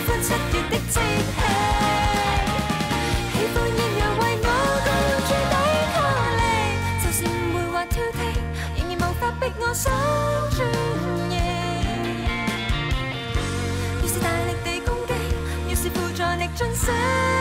喜欢七月的即兴喜欢一样为我共处抵抗力就算误会挑剔仍然无法逼我想转型越是大力地攻击越是辅助力晋升